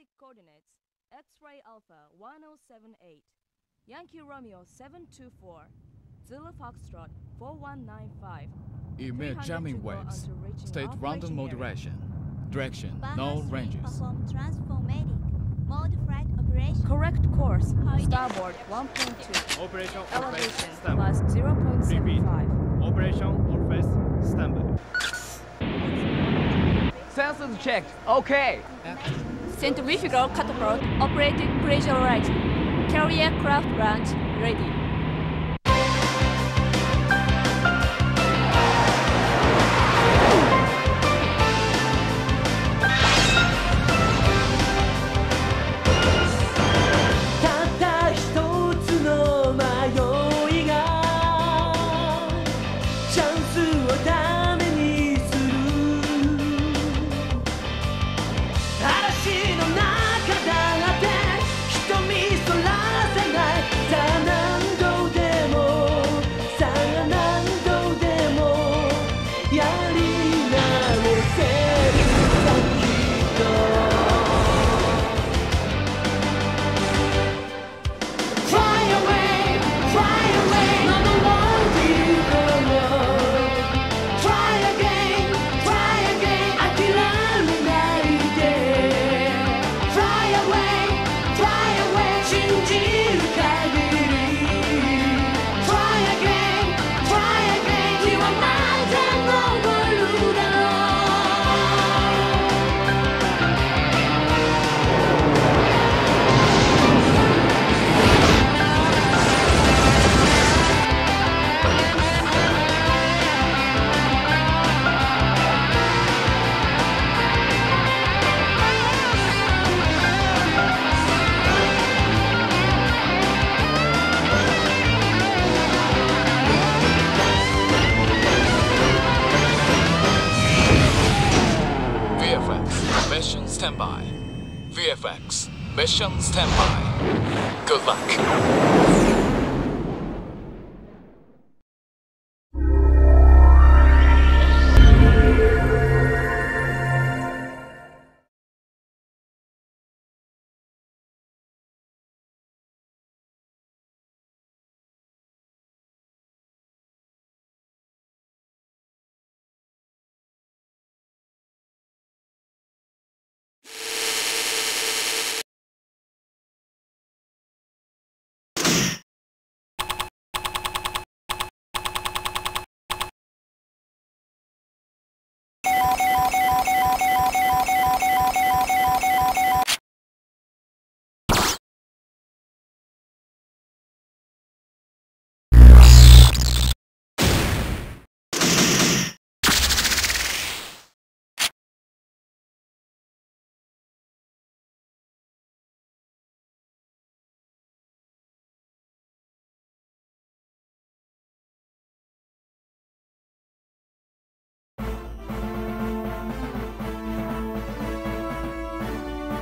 Galactic coordinates X-ray Alpha 1078, Yankee Romeo 724, Zulu Foxtrot 4195. Emit jamming waves. State random area. moderation. Direction, Baha no ranges. Perform transformatic mode flight operation. Correct course. Starboard 1.2. Operation Elevation face standby. plus 0.75. Operation on face standby. Sensors checked. Okay. Centrifugal catapult operated pressurized. Carrier craft launch ready.「Mission standby. VFX, Mission standby. Good luck」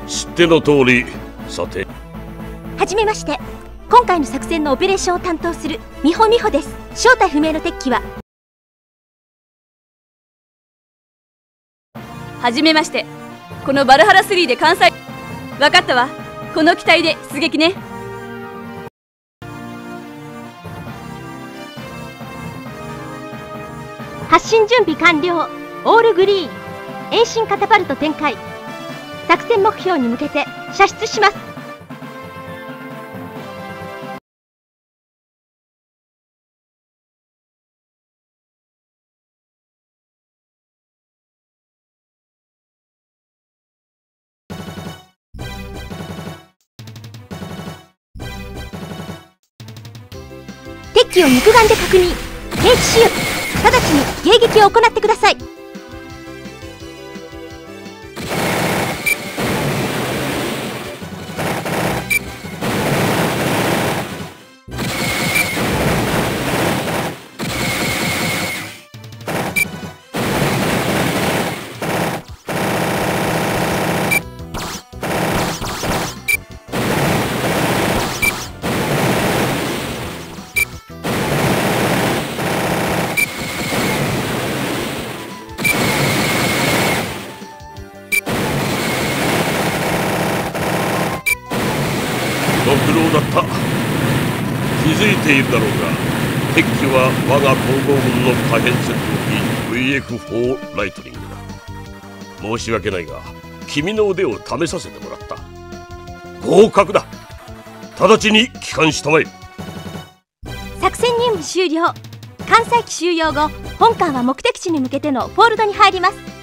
知っての通りさてはじめまして今回の作戦のオペレーションを担当する美穂美穂です正体不明の敵機ははじめまして。このバルハラ3で関西。わかったわ。この機体で出撃ね。発進準備完了オールグリーン遠心カタパルト展開作戦目標に向けて射出します。敵機を肉眼で確認。兵器使用。直ちに迎撃を行ってください。った。気づいているだろうが敵機は我が皇后軍の可変戦闘機 VF4 ライトニングだ。申し訳ないが君の腕を試させてもらった。合格だ。直ちに帰還したまえ。作戦任務終了。艦載機終了後本艦は目的地に向けてのフォールドに入ります。